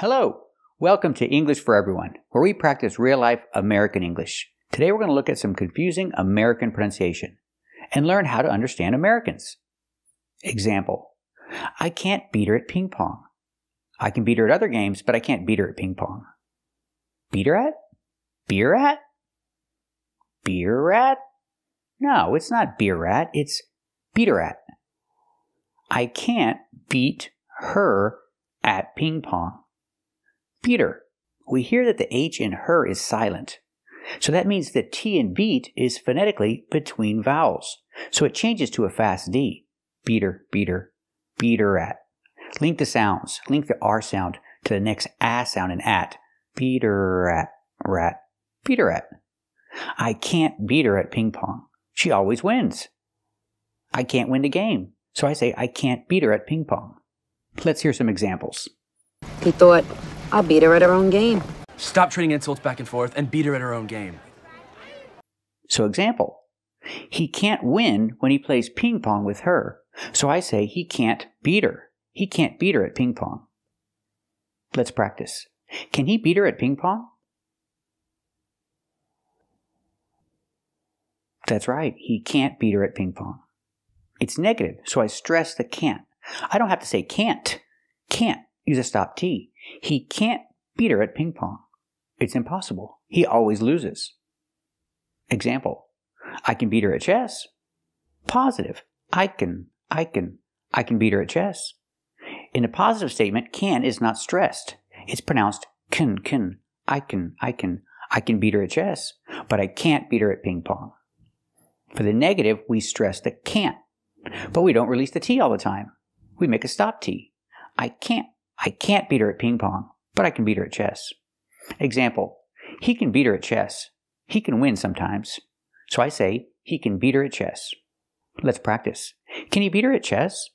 Hello, welcome to English for Everyone, where we practice real life American English. Today we're going to look at some confusing American pronunciation and learn how to understand Americans. Example I can't beat her at ping pong. I can beat her at other games, but I can't beat her at ping pong. Beat her at? Beer at? Beer at? No, it's not beer at, it's beat her at. I can't beat her at ping pong. Beat her. We hear that the H in her is silent. So that means the T in beat is phonetically between vowels. So it changes to a fast D. Beater, beater, beater at. Link the sounds. Link the R sound to the next A sound in at. Beater at, rat, beater at. I can't beat her at ping pong. She always wins. I can't win the game. So I say I can't beat her at ping pong. Let's hear some examples. He thought, I'll beat her at her own game. Stop trading insults back and forth and beat her at her own game. So, example, he can't win when he plays ping pong with her. So I say he can't beat her. He can't beat her at ping pong. Let's practice. Can he beat her at ping pong? That's right. He can't beat her at ping pong. It's negative, so I stress the can't. I don't have to say can't. Can't. Use a stop T. He can't beat her at ping pong. It's impossible. He always loses. Example. I can beat her at chess. Positive. I can. I can. I can beat her at chess. In a positive statement, can is not stressed. It's pronounced can, can. I can, I can. I can beat her at chess, but I can't beat her at ping pong. For the negative, we stress the can't, but we don't release the T all the time. We make a stop T. I can't. I can't beat her at ping pong, but I can beat her at chess. Example, he can beat her at chess. He can win sometimes. So I say, he can beat her at chess. Let's practice. Can he beat her at chess?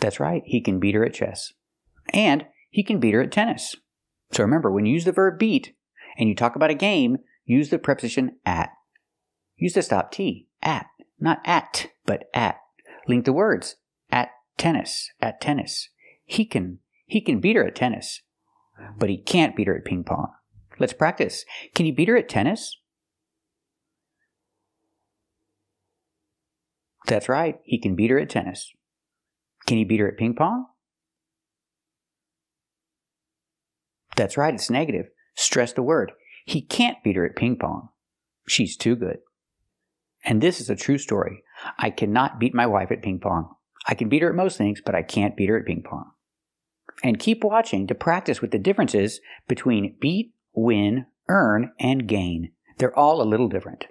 That's right, he can beat her at chess. And he can beat her at tennis. So remember, when you use the verb beat and you talk about a game, use the preposition at. Use the stop T, at, not at, but at. Link the words tennis, at tennis. He can, he can beat her at tennis, but he can't beat her at ping pong. Let's practice. Can he beat her at tennis? That's right, he can beat her at tennis. Can he beat her at ping pong? That's right, it's negative. Stress the word. He can't beat her at ping pong. She's too good. And this is a true story. I cannot beat my wife at ping pong. I can beat her at most things, but I can't beat her at ping pong. And keep watching to practice with the differences between beat, win, earn, and gain. They're all a little different.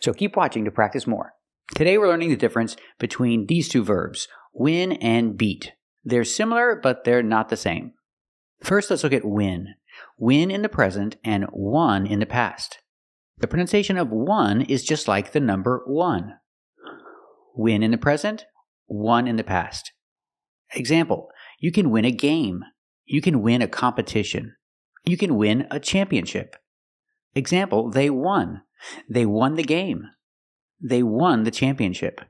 So keep watching to practice more. Today we're learning the difference between these two verbs, win and beat. They're similar, but they're not the same. First, let's look at win. Win in the present and won in the past. The pronunciation of one is just like the number one. Win in the present, won in the past. Example, you can win a game. You can win a competition. You can win a championship. Example, they won. They won the game. They won the championship.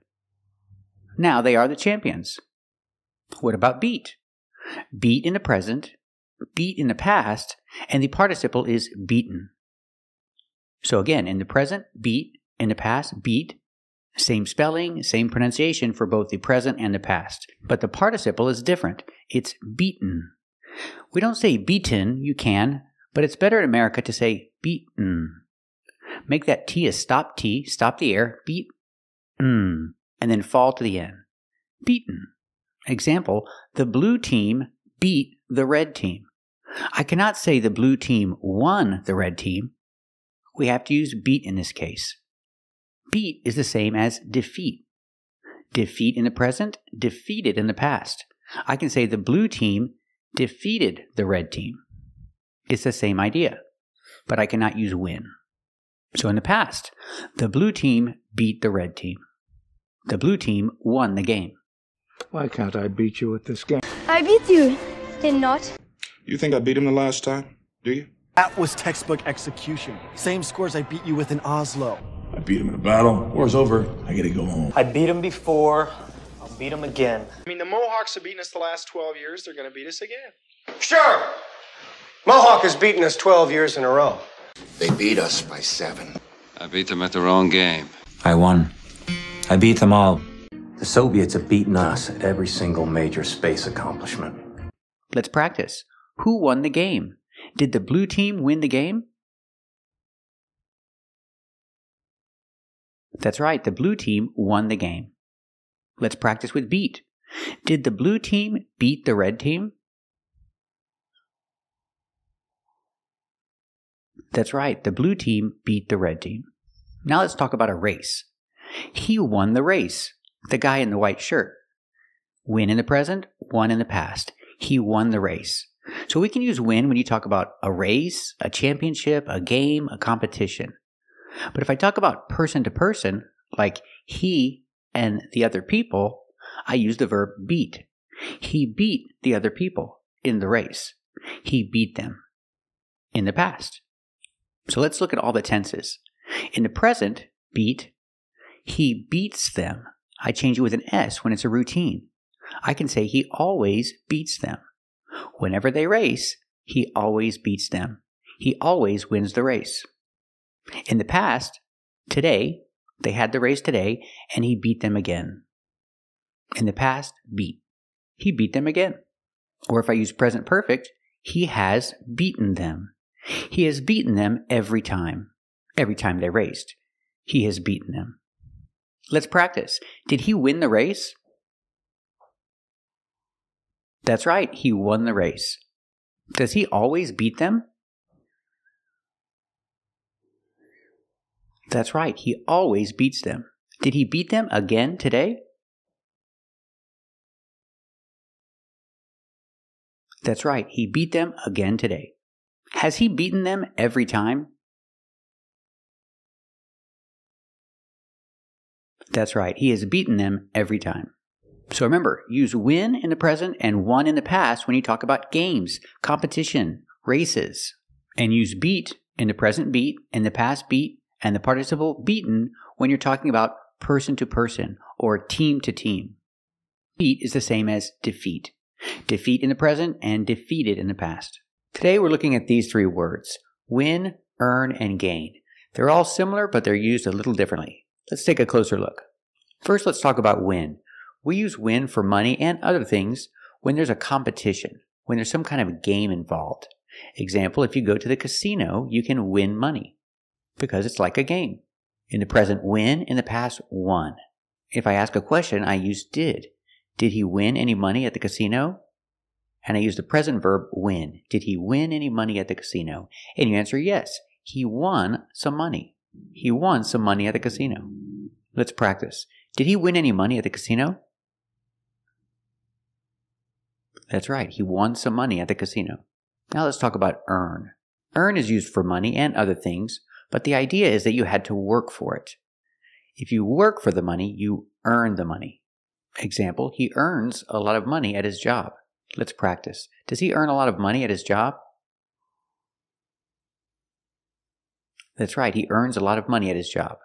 Now they are the champions. What about beat? Beat in the present, beat in the past, and the participle is beaten. So again, in the present, beat, in the past, beat, same spelling, same pronunciation for both the present and the past. But the participle is different. It's beaten. We don't say beaten, you can, but it's better in America to say beaten. Make that T a stop T, stop the air, beat, and then fall to the end. Beaten. Example, the blue team beat the red team. I cannot say the blue team won the red team. We have to use beat in this case. Beat is the same as defeat. Defeat in the present, defeated in the past. I can say the blue team defeated the red team. It's the same idea, but I cannot use win. So in the past, the blue team beat the red team. The blue team won the game. Why can't I beat you at this game? I beat you. Did not. You think I beat him the last time? Do you? That was textbook execution. Same scores I beat you with in Oslo. I beat him in a battle. War's over. I gotta go home. I beat him before. I'll beat them again. I mean, the Mohawks have beaten us the last 12 years. They're going to beat us again. Sure! Mohawk has beaten us 12 years in a row. They beat us by seven. I beat them at their own game. I won. I beat them all. The Soviets have beaten us at every single major space accomplishment. Let's practice. Who won the game? Did the blue team win the game? That's right, the blue team won the game. Let's practice with beat. Did the blue team beat the red team? That's right, the blue team beat the red team. Now let's talk about a race. He won the race, the guy in the white shirt. Win in the present, won in the past. He won the race. So we can use win when you talk about a race, a championship, a game, a competition. But if I talk about person to person, like he and the other people, I use the verb beat. He beat the other people in the race. He beat them in the past. So let's look at all the tenses. In the present, beat, he beats them. I change it with an S when it's a routine. I can say he always beats them. Whenever they race, he always beats them. He always wins the race. In the past, today, they had the race today, and he beat them again. In the past, beat. He beat them again. Or if I use present perfect, he has beaten them. He has beaten them every time. Every time they raced. He has beaten them. Let's practice. Did he win the race? That's right, he won the race. Does he always beat them? That's right, he always beats them. Did he beat them again today? That's right, he beat them again today. Has he beaten them every time? That's right, he has beaten them every time. So remember, use win in the present and won in the past when you talk about games, competition, races. And use beat in the present beat, in the past beat, and the participle beaten when you're talking about person to person or team to team. Beat is the same as defeat. Defeat in the present and defeated in the past. Today we're looking at these three words win, earn, and gain. They're all similar, but they're used a little differently. Let's take a closer look. First, let's talk about win. We use win for money and other things when there's a competition, when there's some kind of game involved. Example, if you go to the casino, you can win money because it's like a game. In the present, win. In the past, won. If I ask a question, I use did. Did he win any money at the casino? And I use the present verb win. Did he win any money at the casino? And you answer yes. He won some money. He won some money at the casino. Let's practice. Did he win any money at the casino? That's right, he won some money at the casino. Now let's talk about earn. Earn is used for money and other things, but the idea is that you had to work for it. If you work for the money, you earn the money. Example, he earns a lot of money at his job. Let's practice. Does he earn a lot of money at his job? That's right, he earns a lot of money at his job.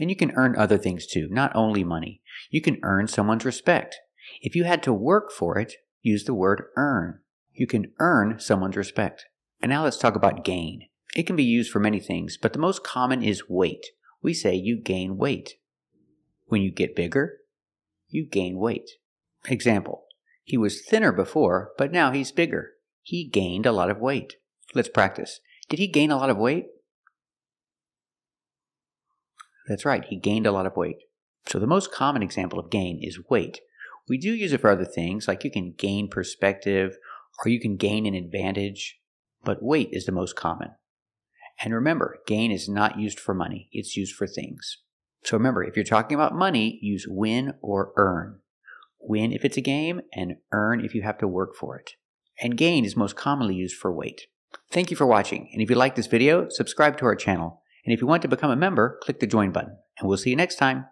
And you can earn other things too, not only money. You can earn someone's respect. If you had to work for it, use the word earn. You can earn someone's respect. And now let's talk about gain. It can be used for many things, but the most common is weight. We say you gain weight. When you get bigger, you gain weight. Example, he was thinner before, but now he's bigger. He gained a lot of weight. Let's practice. Did he gain a lot of weight? That's right, he gained a lot of weight. So the most common example of gain is weight. We do use it for other things, like you can gain perspective or you can gain an advantage, but weight is the most common. And remember, gain is not used for money, it's used for things. So remember, if you're talking about money, use win or earn. Win if it's a game, and earn if you have to work for it. And gain is most commonly used for weight. Thank you for watching, and if you like this video, subscribe to our channel. And if you want to become a member, click the join button. And we'll see you next time.